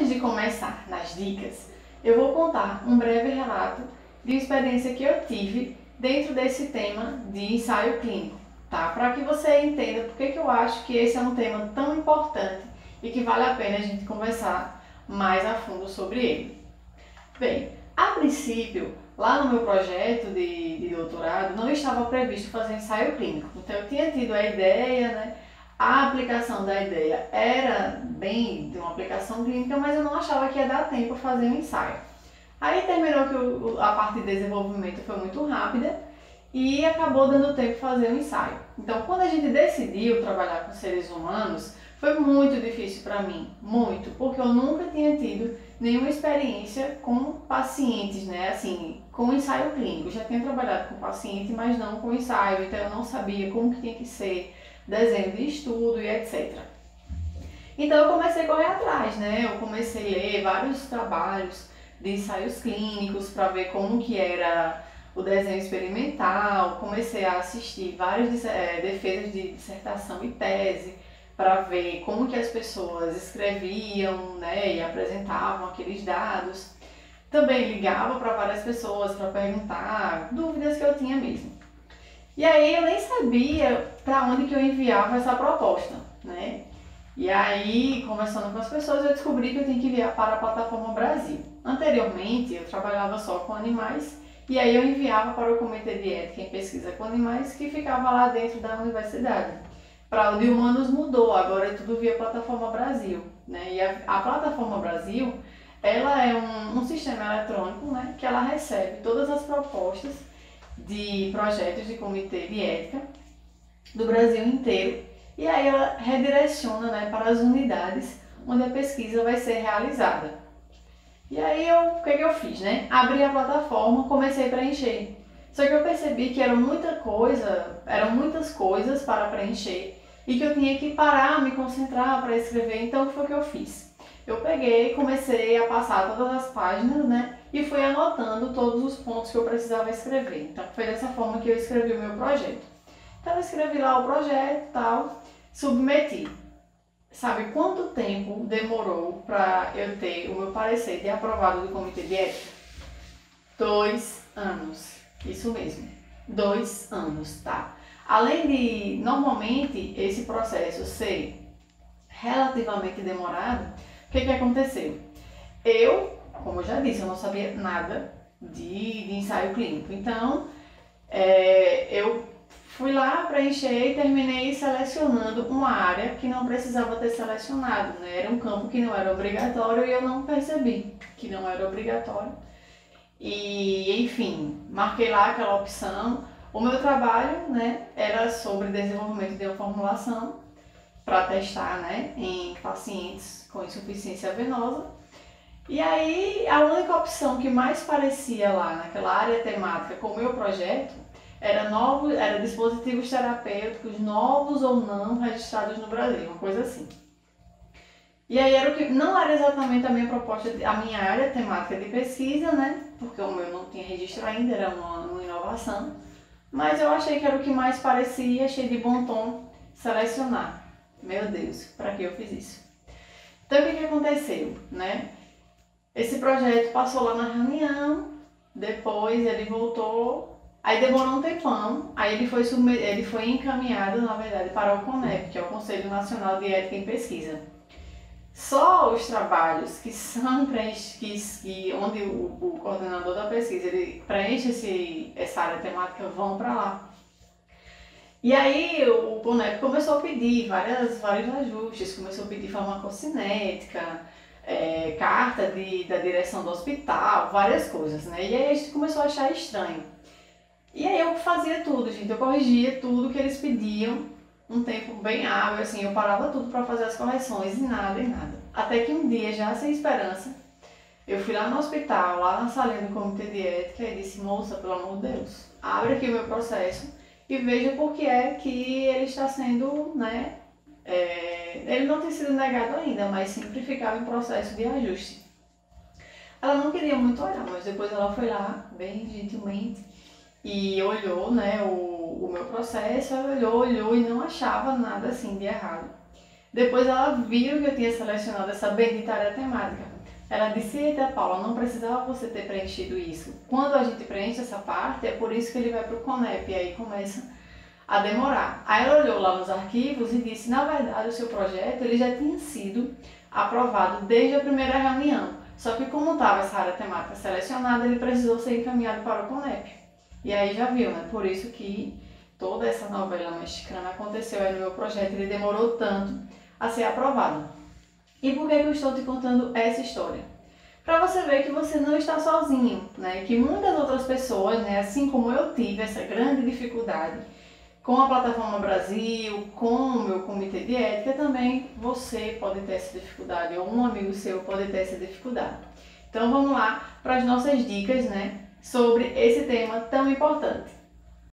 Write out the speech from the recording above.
Antes de começar nas dicas, eu vou contar um breve relato de experiência que eu tive dentro desse tema de ensaio clínico, tá? Para que você entenda por que eu acho que esse é um tema tão importante e que vale a pena a gente conversar mais a fundo sobre ele. Bem, a princípio, lá no meu projeto de, de doutorado, não estava previsto fazer ensaio clínico. Então eu tinha tido a ideia, né? A aplicação da ideia era bem de uma aplicação clínica, mas eu não achava que ia dar tempo fazer um ensaio. Aí terminou que o, a parte de desenvolvimento foi muito rápida e acabou dando tempo fazer um ensaio. Então, quando a gente decidiu trabalhar com seres humanos, foi muito difícil para mim, muito, porque eu nunca tinha tido nenhuma experiência com pacientes, né? Assim, com ensaio clínico. já tinha trabalhado com paciente, mas não com ensaio, então eu não sabia como que tinha que ser desenho de estudo e etc. Então eu comecei a correr atrás, né? Eu comecei a ler vários trabalhos de ensaios clínicos para ver como que era o desenho experimental, comecei a assistir várias é, defesas de dissertação e tese para ver como que as pessoas escreviam né, e apresentavam aqueles dados. Também ligava para várias pessoas para perguntar dúvidas que eu tinha mesmo. E aí eu nem sabia para onde que eu enviava essa proposta, né? E aí, conversando com as pessoas, eu descobri que eu tinha que enviar para a plataforma Brasil. Anteriormente, eu trabalhava só com animais e aí eu enviava para o Comitê de Ética em Pesquisa com Animais, que ficava lá dentro da universidade. Para o de humanos mudou, agora é tudo via plataforma Brasil. Né? E a, a plataforma Brasil, ela é um, um sistema eletrônico né, que ela recebe todas as propostas de projetos de comitê de ética do Brasil inteiro e aí ela redireciona né, para as unidades onde a pesquisa vai ser realizada. E aí eu, o que, que eu fiz? Né? Abri a plataforma, comecei a preencher. Só que eu percebi que era muita coisa, eram muitas coisas para preencher e que eu tinha que parar, me concentrar para escrever. Então o que foi que eu fiz? Eu peguei, comecei a passar todas as páginas, né? e fui anotando todos os pontos que eu precisava escrever. Então foi dessa forma que eu escrevi o meu projeto. Então eu escrevi lá o projeto e tal, submeti. Sabe quanto tempo demorou para eu ter o meu parecer de aprovado do comitê de ética? Dois anos. Isso mesmo. Dois anos, tá? Além de, normalmente, esse processo ser relativamente demorado, o que, que aconteceu? Eu como eu já disse, eu não sabia nada de, de ensaio clínico. Então, é, eu fui lá, preencher e terminei selecionando uma área que não precisava ter selecionado. Né? Era um campo que não era obrigatório e eu não percebi que não era obrigatório. E, enfim, marquei lá aquela opção. O meu trabalho né, era sobre desenvolvimento de uma formulação para testar né, em pacientes com insuficiência venosa e aí, a única opção que mais parecia lá naquela área temática com o meu projeto era, novo, era dispositivos terapêuticos novos ou não registrados no Brasil, uma coisa assim. E aí era o que não era exatamente a minha proposta, a minha área temática de pesquisa, né? Porque o meu não tinha registro ainda, era uma, uma inovação. Mas eu achei que era o que mais parecia, achei de bom tom selecionar. Meu Deus, para que eu fiz isso? Então o que, que aconteceu, né? Esse projeto passou lá na reunião, depois ele voltou, aí demorou um tempão, aí ele foi, ele foi encaminhado, na verdade, para o CONEP, que é o Conselho Nacional de Ética em Pesquisa. Só os trabalhos que são preenchidos, que, onde o, o, coordenador da pesquisa ele preenche esse, essa área temática vão para lá. E aí o CONEP começou a pedir várias, vários ajustes, começou a pedir farmacocinética, é, carta de, da direção do hospital, várias coisas, né? E aí a gente começou a achar estranho. E aí eu fazia tudo, gente, eu corrigia tudo que eles pediam, um tempo bem hábil, assim, eu parava tudo para fazer as correções e nada, e nada. Até que um dia, já sem esperança, eu fui lá no hospital, lá na salinha do comitê de ética e disse, moça, pelo amor de Deus, abre aqui o meu processo e veja por que é que ele está sendo, né, é, ele não tem sido negado ainda, mas sempre ficava em processo de ajuste. Ela não queria muito olhar, mas depois ela foi lá, bem gentilmente, e olhou né, o, o meu processo, ela olhou, olhou e não achava nada assim de errado. Depois ela viu que eu tinha selecionado essa bendita área temática. Ela disse, eita Paula, não precisava você ter preenchido isso. Quando a gente preenche essa parte, é por isso que ele vai para o CONEP, e aí começa a demorar. Aí ela olhou lá nos arquivos e disse, na verdade o seu projeto ele já tinha sido aprovado desde a primeira reunião. Só que como estava essa área temática selecionada, ele precisou ser encaminhado para o CONEP. E aí já viu, né? Por isso que toda essa novela mexicana aconteceu aí no meu projeto, ele demorou tanto a ser aprovado. E por que, eu estou te contando essa história? Para você ver que você não está sozinho, né? Que muitas outras pessoas, né, assim como eu tive essa grande dificuldade com a plataforma Brasil, com o meu comitê de ética, também você pode ter essa dificuldade, ou um amigo seu pode ter essa dificuldade. Então vamos lá para as nossas dicas, né, sobre esse tema tão importante.